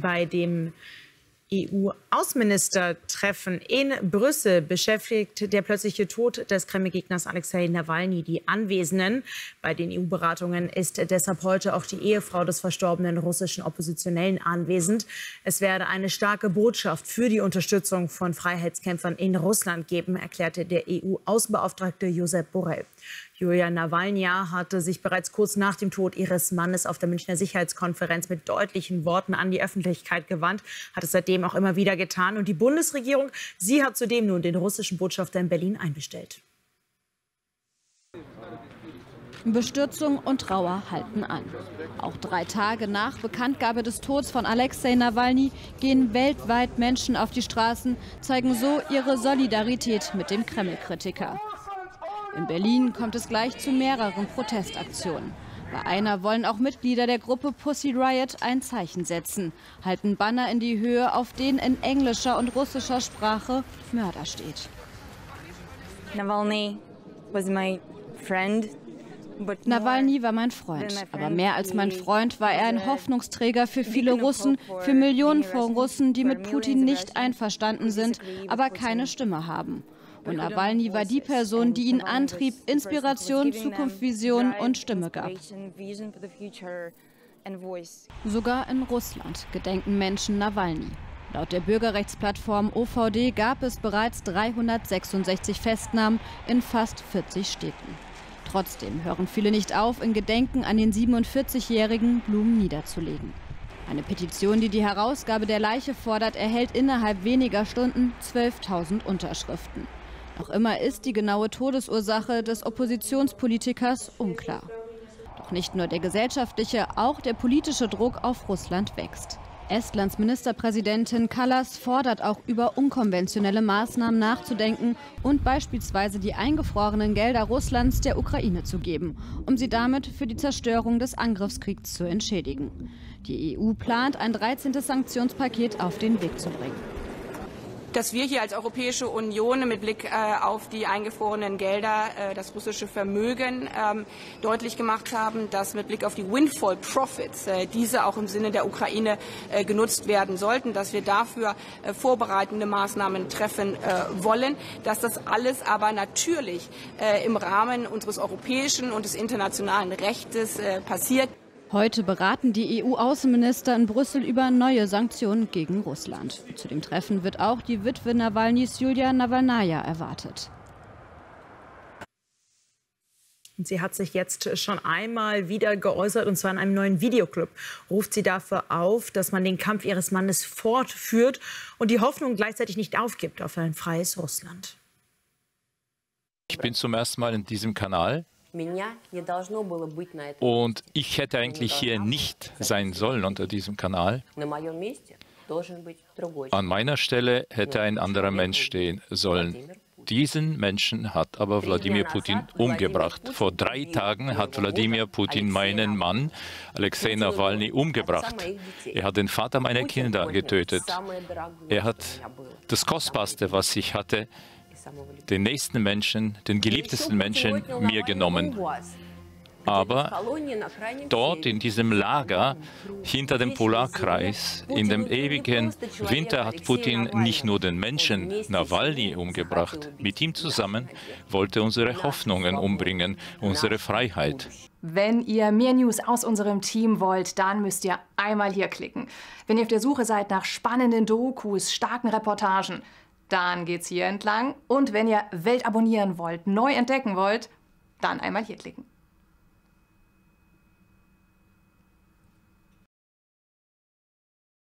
bei dem EU-Außenministertreffen in Brüssel beschäftigt der plötzliche Tod des Kreml-Gegners Alexei Nawalny die Anwesenden. Bei den EU-Beratungen ist deshalb heute auch die Ehefrau des verstorbenen russischen Oppositionellen anwesend. Es werde eine starke Botschaft für die Unterstützung von Freiheitskämpfern in Russland geben, erklärte der EU-Außenbeauftragte Josep Borrell. Julia Nawalnya hatte sich bereits kurz nach dem Tod ihres Mannes auf der Münchner Sicherheitskonferenz mit deutlichen Worten an die Öffentlichkeit gewandt, hat es seitdem auch immer wieder getan. Und die Bundesregierung, sie hat zudem nun den russischen Botschafter in Berlin einbestellt. Bestürzung und Trauer halten an. Auch drei Tage nach Bekanntgabe des Todes von Alexei Nawalny gehen weltweit Menschen auf die Straßen, zeigen so ihre Solidarität mit dem Kreml-Kritiker. In Berlin kommt es gleich zu mehreren Protestaktionen. Bei einer wollen auch Mitglieder der Gruppe Pussy Riot ein Zeichen setzen, halten Banner in die Höhe, auf denen in englischer und russischer Sprache Mörder steht. Nawalny was my friend. Nawalny war mein Freund, aber mehr als mein Freund war er ein Hoffnungsträger für viele Russen, für Millionen von Russen, die mit Putin nicht einverstanden sind, aber keine Stimme haben. Und Nawalny war die Person, die ihn antrieb, Inspiration, Zukunftsvision und Stimme gab. Sogar in Russland gedenken Menschen Nawalny. Laut der Bürgerrechtsplattform OVD gab es bereits 366 Festnahmen in fast 40 Städten. Trotzdem hören viele nicht auf, in Gedenken an den 47-Jährigen Blumen niederzulegen. Eine Petition, die die Herausgabe der Leiche fordert, erhält innerhalb weniger Stunden 12.000 Unterschriften. Noch immer ist die genaue Todesursache des Oppositionspolitikers unklar. Doch nicht nur der gesellschaftliche, auch der politische Druck auf Russland wächst. Estlands Ministerpräsidentin Kallas fordert auch über unkonventionelle Maßnahmen nachzudenken und beispielsweise die eingefrorenen Gelder Russlands der Ukraine zu geben, um sie damit für die Zerstörung des Angriffskriegs zu entschädigen. Die EU plant, ein 13. Sanktionspaket auf den Weg zu bringen dass wir hier als Europäische Union mit Blick äh, auf die eingefrorenen Gelder, äh, das russische Vermögen ähm, deutlich gemacht haben, dass mit Blick auf die Windfall Profits äh, diese auch im Sinne der Ukraine genutzt werden sollten, dass wir dafür vorbereitende Maßnahmen treffen wollen, dass das alles aber natürlich im Rahmen unseres europäischen und des internationalen Rechtes passiert. Heute beraten die EU-Außenminister in Brüssel über neue Sanktionen gegen Russland. Zu dem Treffen wird auch die Witwe Nawalnys Julia Nawalnaja erwartet. Sie hat sich jetzt schon einmal wieder geäußert, und zwar in einem neuen Videoclip. Ruft sie dafür auf, dass man den Kampf ihres Mannes fortführt und die Hoffnung gleichzeitig nicht aufgibt auf ein freies Russland. Ich bin zum ersten Mal in diesem Kanal und ich hätte eigentlich hier nicht sein sollen unter diesem Kanal. An meiner Stelle hätte ein anderer Mensch stehen sollen. Diesen Menschen hat aber Wladimir Putin umgebracht. Vor drei Tagen hat Wladimir Putin meinen Mann, Alexei Nawalny, umgebracht. Er hat den Vater meiner Kinder getötet. Er hat das Kostbarste, was ich hatte, den nächsten Menschen, den geliebtesten Menschen mir genommen. Aber dort in diesem Lager hinter dem Polarkreis, in dem ewigen Winter, hat Putin nicht nur den Menschen Nawalny umgebracht. Mit ihm zusammen wollte unsere Hoffnungen umbringen, unsere Freiheit. Wenn ihr mehr News aus unserem Team wollt, dann müsst ihr einmal hier klicken. Wenn ihr auf der Suche seid nach spannenden Dokus, starken Reportagen, dann geht's hier entlang. Und wenn ihr Welt abonnieren wollt, neu entdecken wollt, dann einmal hier klicken.